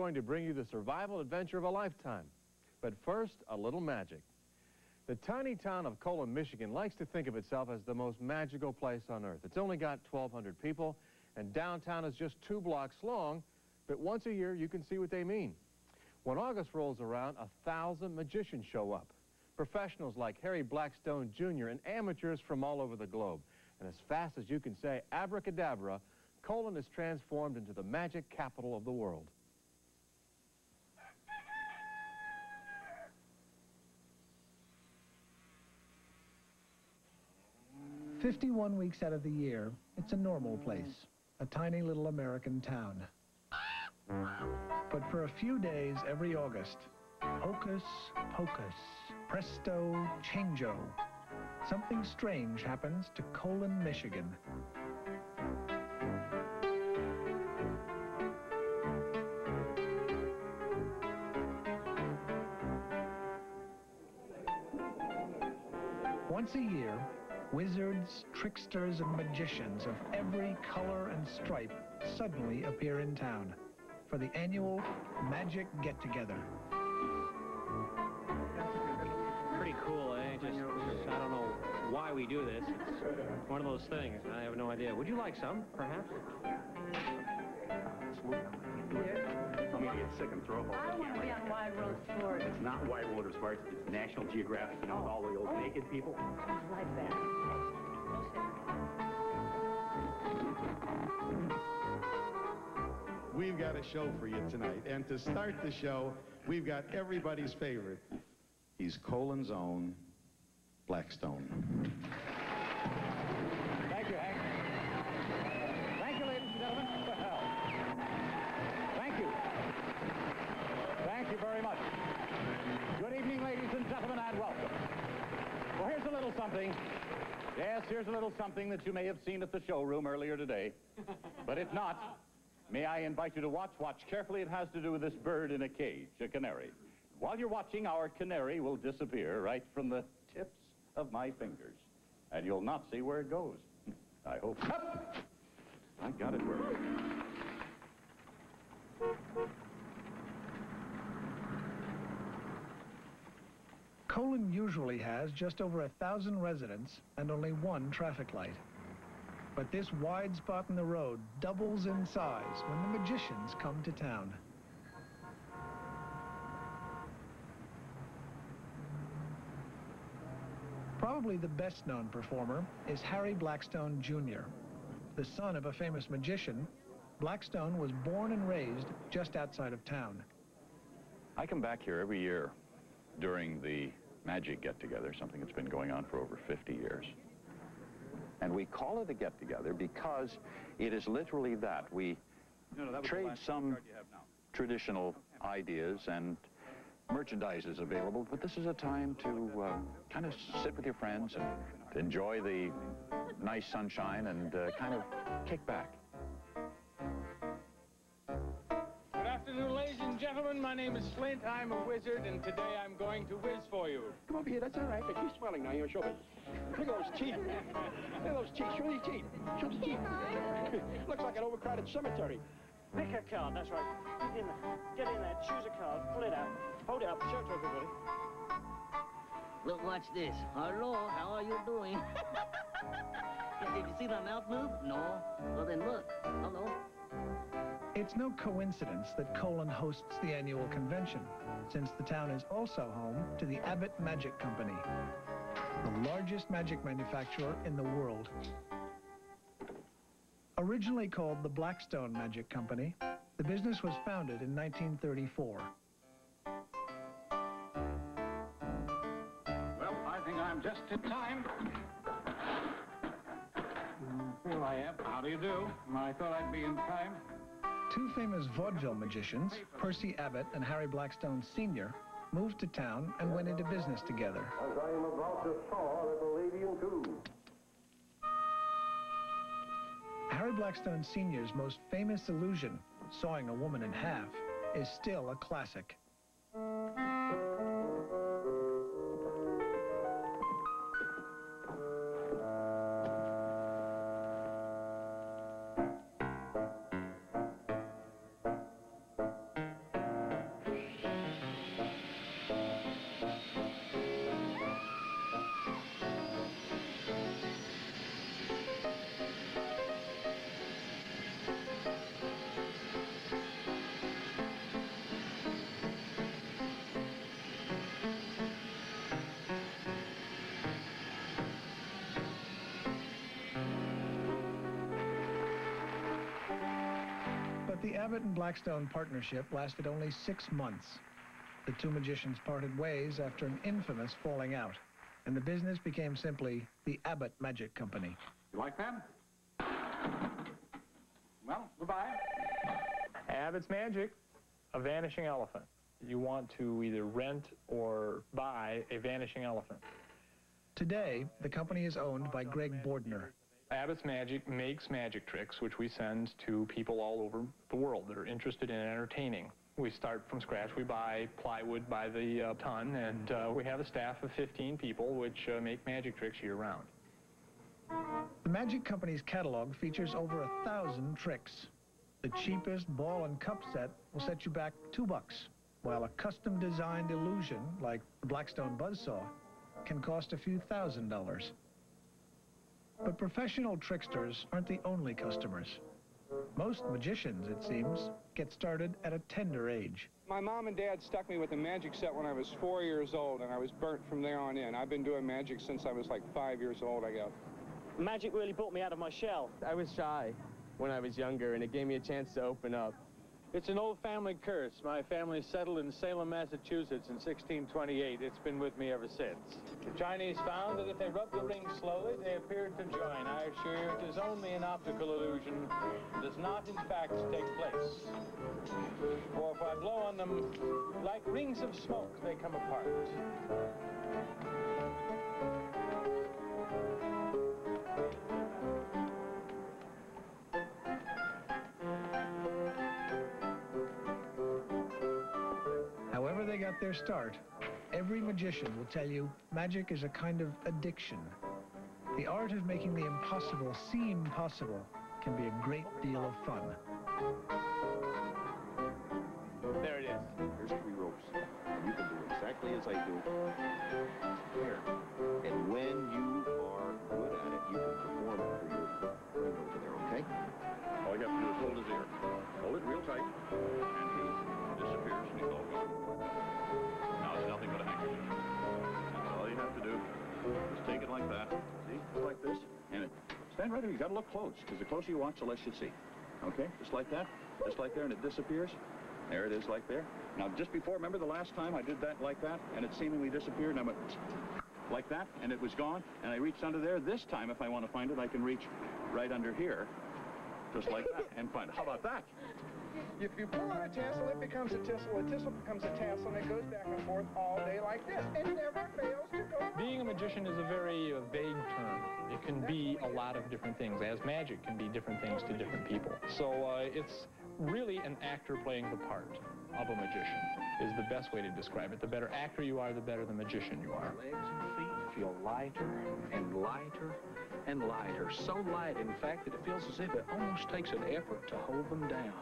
going to bring you the survival adventure of a lifetime. But first, a little magic. The tiny town of Colon, Michigan likes to think of itself as the most magical place on earth. It's only got 1,200 people, and downtown is just two blocks long, but once a year you can see what they mean. When August rolls around, a thousand magicians show up. Professionals like Harry Blackstone Jr. and amateurs from all over the globe. And as fast as you can say abracadabra, Colon is transformed into the magic capital of the world. Fifty-one weeks out of the year, it's a normal place, a tiny little American town. But for a few days every August, hocus pocus, presto changeo, something strange happens to Colon, Michigan. Once a year, wizards, tricksters, and magicians of every color and stripe suddenly appear in town for the annual Magic Get-Together. Pretty cool, eh? Just, just, I don't know why we do this. It's one of those things. I have no idea. Would you like some, perhaps? I'm gonna get sick and throw up. It's not Wide World of Sports, it's National Geographic, you know, with all the old naked people. I like that. We've got a show for you tonight. And to start the show, we've got everybody's favorite. He's Colon's own Blackstone. Little something. Yes, here's a little something that you may have seen at the showroom earlier today. But if not, may I invite you to watch? Watch carefully. It has to do with this bird in a cage, a canary. While you're watching, our canary will disappear right from the tips of my fingers. And you'll not see where it goes. I hope. Up! I got it where Colon usually has just over a thousand residents and only one traffic light. But this wide spot in the road doubles in size when the magicians come to town. Probably the best known performer is Harry Blackstone Jr. The son of a famous magician, Blackstone was born and raised just outside of town. I come back here every year during the Magic Get-Together, something that's been going on for over 50 years. And we call it a get-together because it is literally that. We No, no, trade some card you have now. traditional ideas and merchandise is available, but this is a time to uh, kind of sit with your friends and enjoy the nice sunshine and uh, kind of kick back. Gentlemen. My name is Flint. I'm a wizard, and today I'm going to whiz for you. Come over here, that's all right, but you're swelling now, you're showing. Look at those teeth. Look at those teeth, show these teeth. Show the teeth. Looks like an overcrowded cemetery. Pick a card, that's right. Get in there. Get in there, choose a card, pull it out. Hold it up, show it to everybody. Look, watch this. Hello, how are you doing? Did you see my mouth move? No. Well, then look. Hello. It's no coincidence that Colon hosts the annual convention, since the town is also home to the Abbott Magic Company, the largest magic manufacturer in the world. Originally called the Blackstone Magic Company, the business was founded in 1934. Well, I think I'm just in time. Here I am. How do you do? I thought I'd be in time. Two famous vaudeville magicians, Percy Abbott and Harry Blackstone Sr., moved to town and went into business together. As I am about to saw little lady in two. Harry Blackstone Sr.'s most famous illusion, sawing a woman in half, is still a classic. The Abbott and Blackstone partnership lasted only six months. The two magicians parted ways after an infamous falling out, and the business became simply the Abbott Magic Company. You like that? Well, goodbye. Abbott's Magic, a vanishing elephant. You want to either rent or buy a vanishing elephant. Today, the company is owned by Greg Bordner. Abbott's Magic makes magic tricks, which we send to people all over the world that are interested in entertaining. We start from scratch. We buy plywood by the uh, ton, and uh, we have a staff of 15 people which uh, make magic tricks year-round. The Magic Company's catalog features over a thousand tricks. The cheapest ball and cup set will set you back two bucks, while a custom-designed illusion, like the Blackstone Buzzsaw, can cost a few thousand dollars. But professional tricksters aren't the only customers. Most magicians, it seems, get started at a tender age. My mom and dad stuck me with a magic set when I was four years old, and I was burnt from there on in. I've been doing magic since I was like five years old, I guess. Magic really brought me out of my shell. I was shy when I was younger, and it gave me a chance to open up. It's an old family curse. My family settled in Salem, Massachusetts in 1628. It's been with me ever since. The Chinese found that if they rubbed the ring slowly, they appeared to join. I assure you it is only an optical illusion. It does not, in fact, take place. For if I blow on them, like rings of smoke, they come apart. Got their start, every magician will tell you magic is a kind of addiction. The art of making the impossible seem possible can be a great deal of fun. Stand right there. You got to look close, because the closer you watch, the less you see. Okay? Just like that. Just like there, and it disappears. There it is, like there. Now, just before, remember the last time I did that like that, and it seemingly disappeared, and I went like that, and it was gone, and I reached under there. This time, if I want to find it, I can reach right under here, just like that, and find it. How about that? If you pull on a tassel, it becomes a tissel. A tissel becomes a tassel, and it goes back and forth all day like this. It never fails to go wrong. Being a magician is a very uh, vague term. It can be a lot of different things, as magic can be different things to different people. So uh, it's really an actor playing the part of a magician is the best way to describe it. The better actor you are, the better the magician you are. Legs and feet feel lighter and lighter and lighter. So light, in fact, that it feels as if it almost takes an effort to hold them down.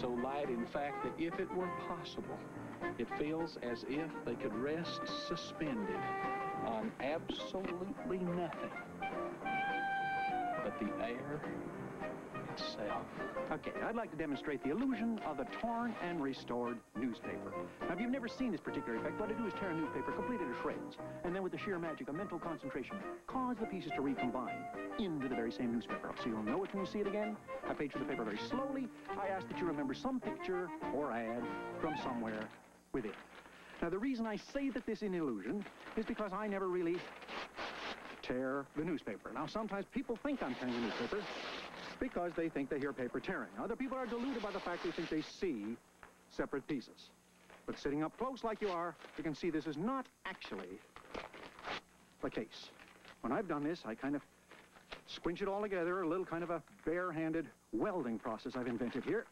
So light, in fact, that if it were possible, it feels as if they could rest suspended on absolutely nothing but the air itself. Okay, I'd like to demonstrate the illusion of the torn and restored newspaper. Now, if you've never seen this particular effect, what I do is tear a newspaper completely to shreds, and then with the sheer magic of mental concentration, cause the pieces to recombine into the very same newspaper. So you'll know it when you see it again. I page through the paper very slowly. I ask that you remember some picture or ad from somewhere within. Now, the reason I say that this is an illusion is because I never really tear the newspaper. Now, sometimes people think I'm tearing the newspaper because they think they hear paper tearing. Other people are deluded by the fact they think they see separate pieces. But sitting up close like you are, you can see this is not actually the case. When I've done this, I kind of squinch it all together, a little kind of a bare-handed welding process I've invented here.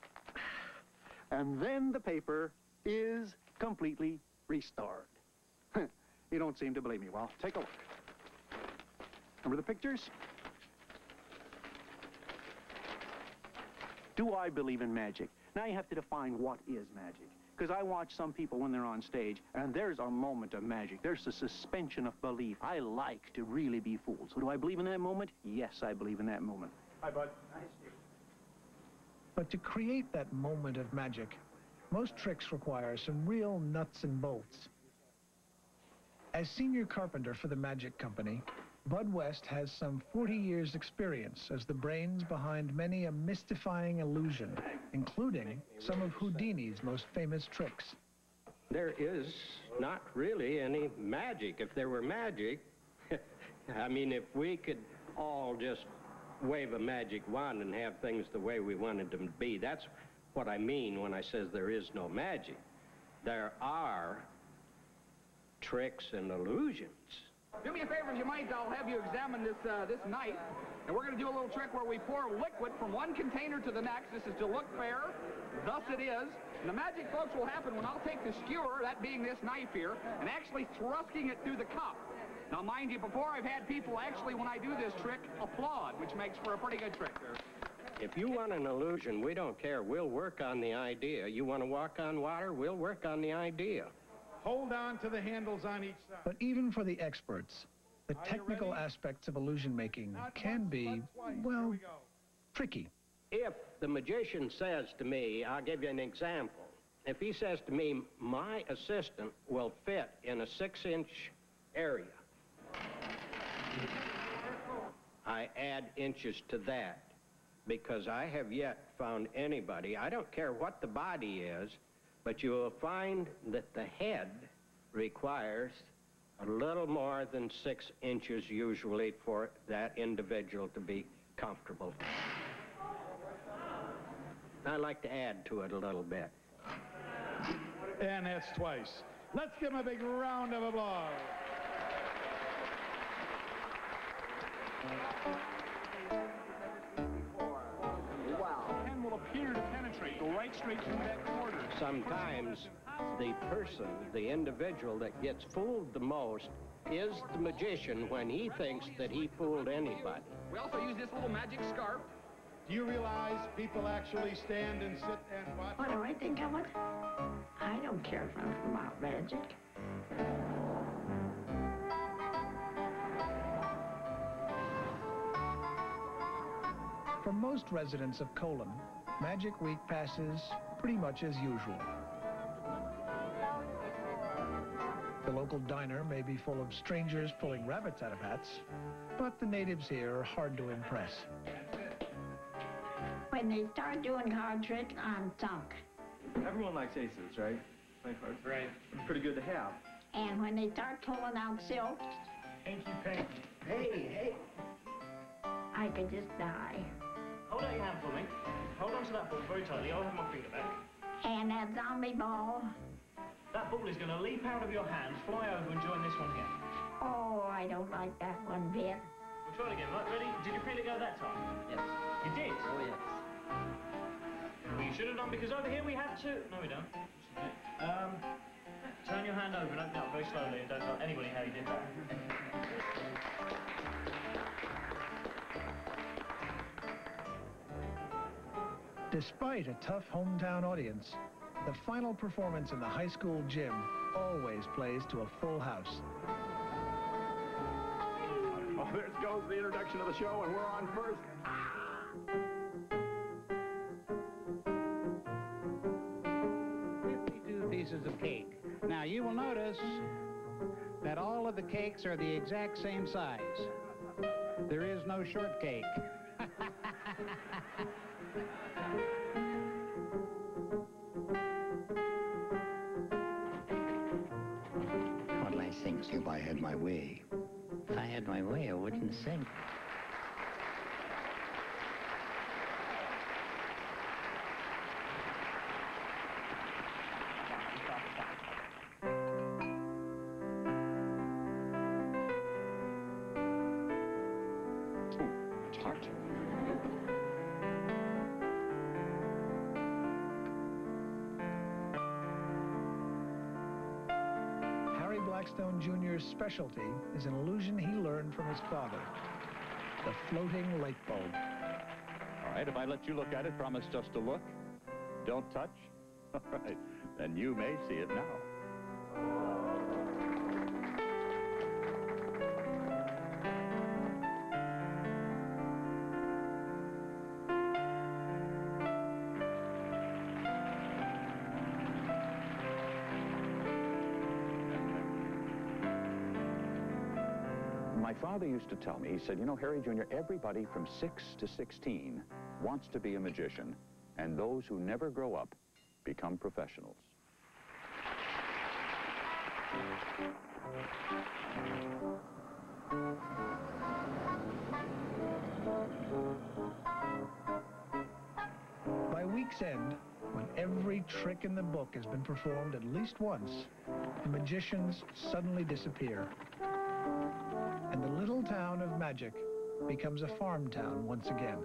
And then the paper is completely restored. you don't seem to believe me. Well, take a look. Remember the pictures? Do I believe in magic? Now you have to define what is magic. Because I watch some people when they're on stage, and there's a moment of magic. There's a suspension of belief. I like to really be fooled. So do I believe in that moment? Yes, I believe in that moment. Hi, bud. But to create that moment of magic, most tricks require some real nuts and bolts. As senior carpenter for the Magic Company, Bud West has some 40 years' experience as the brains behind many a mystifying illusion, including some of Houdini's most famous tricks. There is not really any magic. If there were magic, I mean, if we could all just wave a magic wand and have things the way we wanted them to be, that's what I mean when I says there is no magic. There are tricks and illusions. Do me a favor, if you might. I'll have you examine this uh, this knife. And we're going to do a little trick where we pour liquid from one container to the next. This is to look fair. Thus it is. And the magic, folks, will happen when I'll take the skewer, that being this knife here, and actually thrusting it through the cup. Now, mind you, before I've had people actually, when I do this trick, applaud, which makes for a pretty good trick there. If you want an illusion, we don't care. We'll work on the idea. You want to walk on water? We'll work on the idea. Hold on to the handles on each side. But even for the experts, the technical aspects of illusion making can be, well, tricky. If the magician says to me, I'll give you an example. If he says to me, my assistant will fit in a six-inch area, I add inches to that because I have yet found anybody, I don't care what the body is, but you will find that the head requires a little more than six inches usually for that individual to be comfortable. I like to add to it a little bit. And that's twice. Let's give him a big round of applause. To go right straight through that quarter. Sometimes the person, the individual that gets fooled the most is the magician when he thinks that he fooled anybody. We also use this little magic scarf. Do you realize people actually stand and sit and watch? What do I think of it? I don't care for nothing about magic. For most residents of Colon, Magic Week passes pretty much as usual. The local diner may be full of strangers pulling rabbits out of hats, but the natives here are hard to impress. When they start doing card tricks, I'm sunk. Everyone likes aces, right? Play cards. Right. Pretty good to have. And when they start pulling out silk, Hanky panky. hey, hey, I could just die. Hold out your hand for me. Hold on to that ball very tightly. I'll have my finger back. And that zombie ball, That ball is going to leap out of your hand, fly over and join this one here. oh, I don't like that one bit. We'll try it again. Right, ready? Did you feel it go that time? Yes. You did? Oh, yes. Well, you should have done because over here we have two. No, we don't. Um, turn your hand over and open it up very slowly and don't tell anybody how you did that. Despite a tough hometown audience, the final performance in the high school gym always plays to a full house. Oh, there goes the introduction of the show, and we're on first. Fifty-two pieces of cake. Now, you will notice that all of the cakes are the exact same size. There is no shortcake. If I had my way? If I had my way, I wouldn't sing. Blackstone Jr.'s specialty is an illusion he learned from his father, the floating light bulb. All right, if I let you look at it, promise just to look. Don't touch. All right, then you may see it now. My father used to tell me, he said, you know, Harry Jr., everybody from 6 to 16 wants to be a magician, and those who never grow up become professionals. By week's end, when every trick in the book has been performed at least once, the magicians suddenly disappear. And the little town of magic becomes a farm town once again.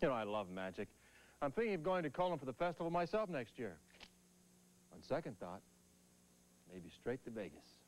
You know, I love magic. I'm thinking of going to Colon for the festival myself next year. On second thought, maybe straight to Vegas.